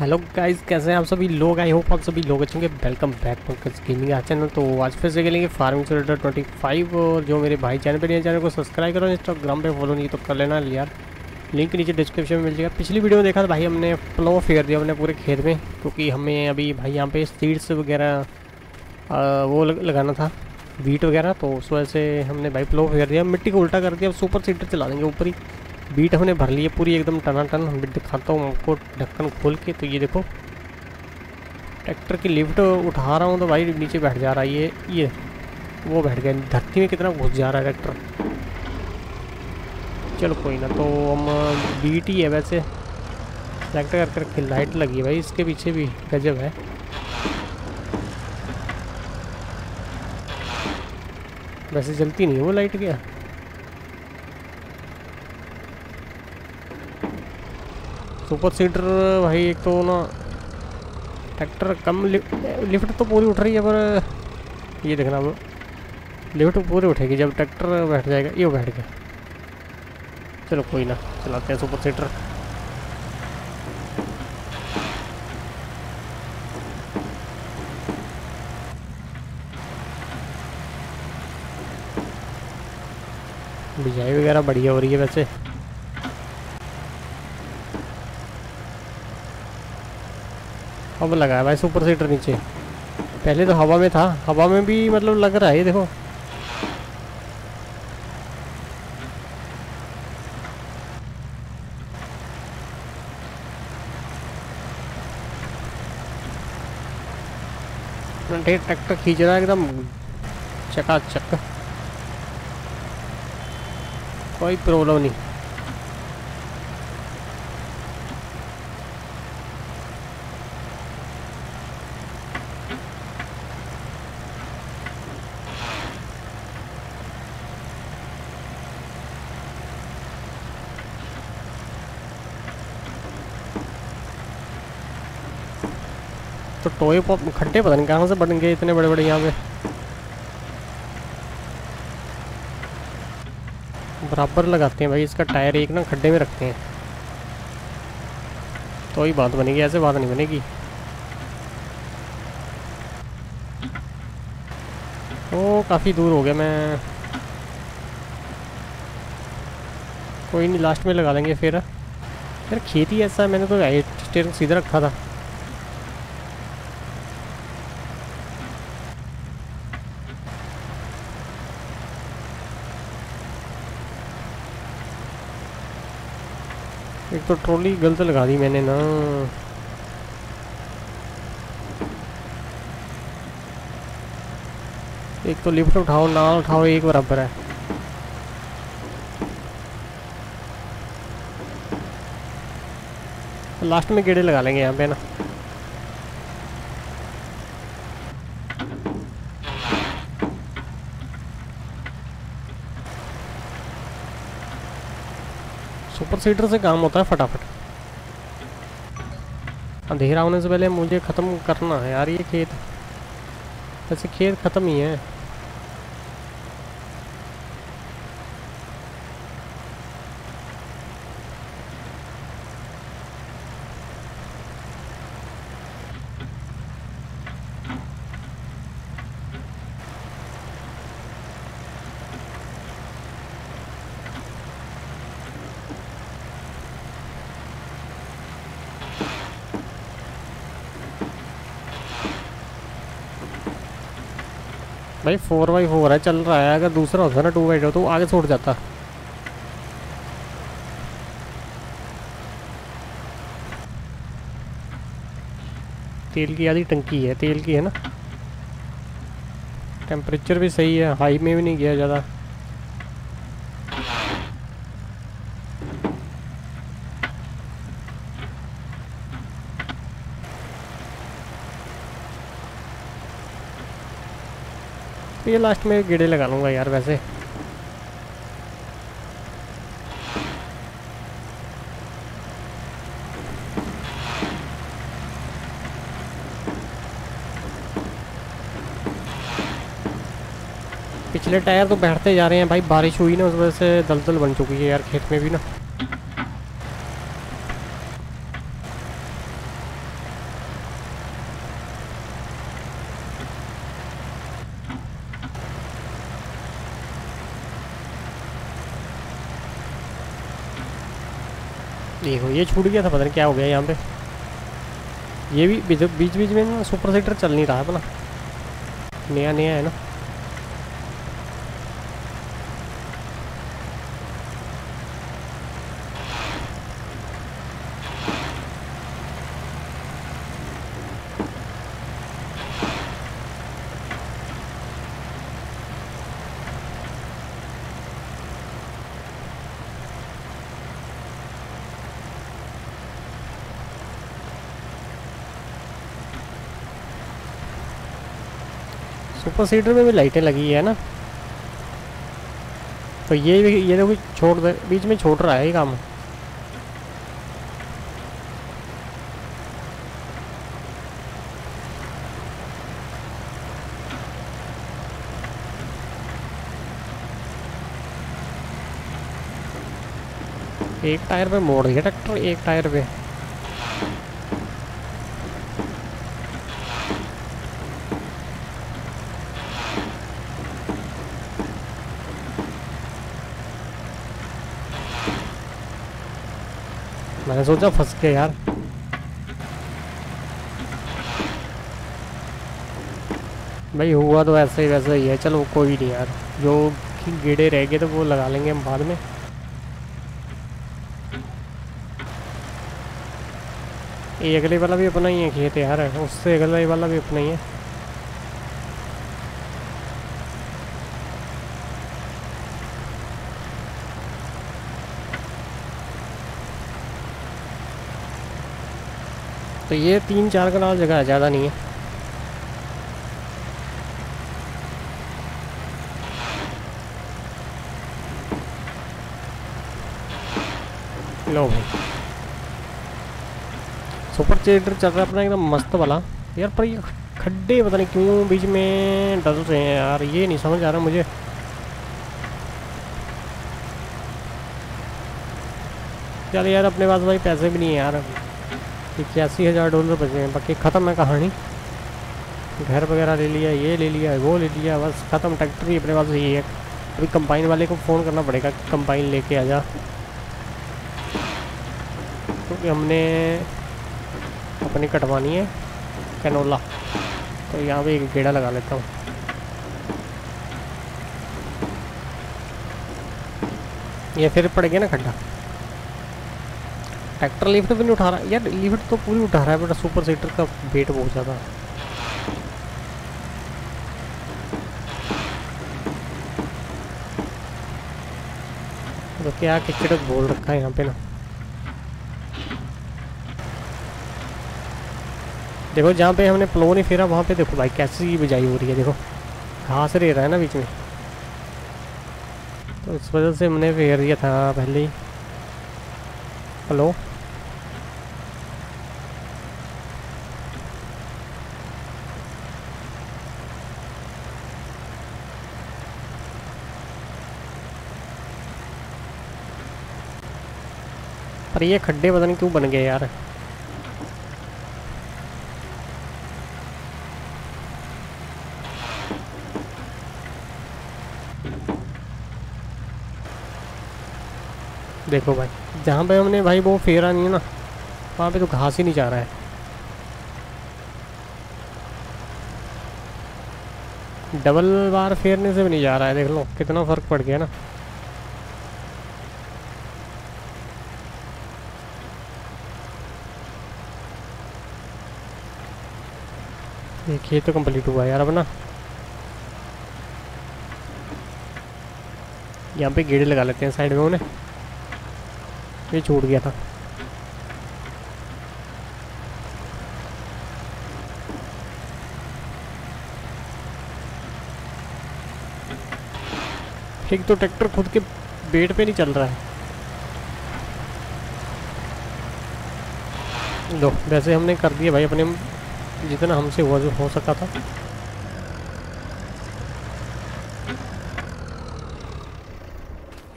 Hello guys, कैसे हैं आप सभी लोग? आई होप आप सभी लोग अच्छे होंगे। वेलकम बैक पंकज गेमिंग आ चैनल तो आज फिर से खेलेंगे फ़ार्मिंग सिलेंडर ट्वेंटी फाइव और जो मेरे भाई चैनल पे नहीं चैनल को सब्सक्राइब करो। इंस्टाग्राम पे फॉलो नहीं तो कर लेना यार। लिंक नीचे डिस्क्रिप्शन में मिल जाएगा। पिछली वीडियो में देखा था भाई, हमने प्लो फेयर दिया हमने पूरे खेत में, क्योंकि हमें अभी भाई यहाँ पे सीड्स वगैरह वो लगाना था वीट वगैरह। तो उस वजह से हमने भाई प्लो फेयर दिया। मिट्टी को उल्टा कर दिया सुपर सीडर चला देंगे ऊपर ही। बीट हमने भर ली है पूरी, एकदम टनाटन। मैं दिखाता हूँ आपको ढक्कन खोल के। तो ये देखो, ट्रैक्टर की लिफ्ट उठा रहा हूँ तो भाई नीचे बैठ जा रहा है। ये ये, वो बैठ गया। धरती में कितना घुस जा रहा है ट्रैक्टर। चलो कोई ना तो हम बीट ही है वैसे। सेलेक्ट कर करके लाइट लगी है भाई, इसके पीछे भी गजब है। वैसे जलती नहीं है वो लाइट क्या? सुपर सीटर भाई एक तो ना ट्रैक्टर कम लिफ्ट लिफ्ट तो पूरी उठ रही है, पर ये देखना लिफ्ट पूरी उठेगी जब ट्रैक्टर बैठ जाएगा, ये बैठ गया। चलो कोई ना, चलाते हैं सुपर सीटर बिजाई वगैरह बढ़िया हो रही है वैसे। अब लगा है भाई सुपर सीटर नीचे। पहले तो हवा में था, हवा में भी मतलब लग रहा है, ये देखो। ट्रैक्टर खींच रहा है, एकदम चकाचक। कोई प्रॉब्लम नहीं। तो टोए खड्डे पता नहीं कहाँ से बन गए इतने बड़े बड़े यहाँ पे। बराबर लगाते हैं भाई, इसका टायर एक ना खड्डे में रखते हैं। तो ही बात बनेगी, ऐसे बात नहीं बनेगी। ओ, काफ़ी दूर हो गया मैं। कोई नहीं लास्ट में लगा लेंगे फिर। यार, खेती ऐसा मैंने तो स्टेयरिंग सीधा रखा था। एक तो ट्रॉली गलत लगा दी मैंने ना। एक तो लिफ्ट उठाओ, ना उठाओ, एक बराबर है। लास्ट में गेड़े लगा लेंगे यहाँ पे ना। सीडर से काम होता है फटाफट। अंधेरा होने से पहले मुझे ख़त्म करना है यार ये खेत। वैसे खेत ख़त्म ही है। भाई फोर बाई फोर है, चल रहा है। अगर दूसरा होता ना टू बाई टू तो आगे छोड़ जाता। तेल की आधी टंकी है, तेल की है ना। टेम्परेचर भी सही है हाई में भी नहीं गया ज़्यादा। ये लास्ट में गेड़े लगा लूँगा यार वैसे। पिछले टायर तो बैठते जा रहे हैं भाई, बारिश हुई ना उस वजह से दलदल बन चुकी है यार, खेत में भी ना। देखो, ये छूट गया था, पता नहीं क्या हो गया यहाँ पे। ये भी, बीच बीच में ना सुपर सीटर चल नहीं रहा है अपना नया नया है ना। सुपर सीडर में भी लाइटें लगी है ना। तो ये भी, ये देखो छोड़ दे, बीच में छोड़ रहा है ये काम। एक टायर पे मोड़ दिया, ट्रैक्टर एक टायर पे। मैंने सोचा फंस के यार। भाई, हुआ तो ऐसे ही, वैसे ही है। चलो, कोई नहीं यार। जो कीड़े रह गए तो वो लगा लेंगे हम बाद में। ये अगले वाला भी अपना ही है, खेत यार। उससे अगले वाला भी अपना ही है। ये तीन चार कनाल जगह है, ज़्यादा नहीं है। लो भाई। सुपर चेटर चल रहा है, अपना एकदम मस्त वाला। यार, पर ये खड्डे पता नहीं क्यों बीच में डल रहे हैं यार, ये नहीं समझ आ रहा मुझे। चल यार, अपने पास भाई पैसे भी नहीं है यार। इक्यासी हज़ार डॉलर बचे हैं। बाकी ख़त्म है कहानी। घर वगैरह ले लिया, ये ले लिया, वो ले लिया, बस ख़त्म। ट्रैक्टर ही अपने पास यही है अभी कंबाइन वाले को फ़ोन करना पड़ेगा कंबाइन लेके आ जा। क्योंकि हमने अपनी कटवानी है, कैनोला। तो यहाँ पे एक गेड़ा लगा लेता हूँ। ये फिर पड़ गया ना खड्डा? ट्रैक्टर लिफ्ट भी नहीं उठा रहा। यार, लिफ्ट तो पूरी उठा रहा है, बेटा सुपर सीटर का वेट बहुत ज़्यादा। तो क्या किचड़ बोल रखा है यहाँ पे ना? देखो, जहाँ पे हमने प्लो नहीं फेरा, वहाँ पे देखो भाई, कैसी बिजाई हो रही है, देखो। घास रह रहा है ना बीच में। तो इस वजह से हमने फेर दिया था पहले ही। हेलो? पर ये खड्डे पता नहीं क्यों बन गए यार। देखो भाई, जहाँ पे हमने भाई वो फेरा नहीं है ना, वहाँ पे तो घास ही नहीं जा रहा है। डबल बार फेरने से भी नहीं जा रहा है, देख लो, कितना फ़र्क पड़ गया ना। देखिए तो कंप्लीट हुआ यार अब ना। यहाँ पे गेड़े लगा लेते हैं साइड में उन्हें। ये छूट गया था। एक तो ट्रैक्टर खुद के बेड पे नहीं चल रहा है। लो, वैसे हमने कर दिया भाई अपने जितना हमसे हुआ जो हो सका था।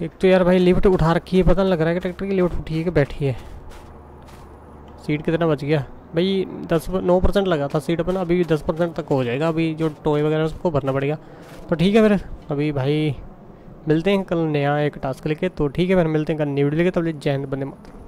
एक तो यार भाई लिफ्ट उठा रखी है, पता लग रहा है कि ट्रैक्टर की लिफ्ट उठी है कि बैठी है। सीट कितना बच गया? भाई दस नौ परसेंट लगा था सीट अपन, अभी दस परसेंट तक हो जाएगा, अभी जो टोए वगैरह उसको भरना पड़ेगा। तो ठीक है फिर, अभी भाई मिलते हैं कल नया एक टास्क लेके तो ठीक है फिर मिलते हैं कल न्यू वीडियो लेके, तब जय हिंद बंदे मातरम।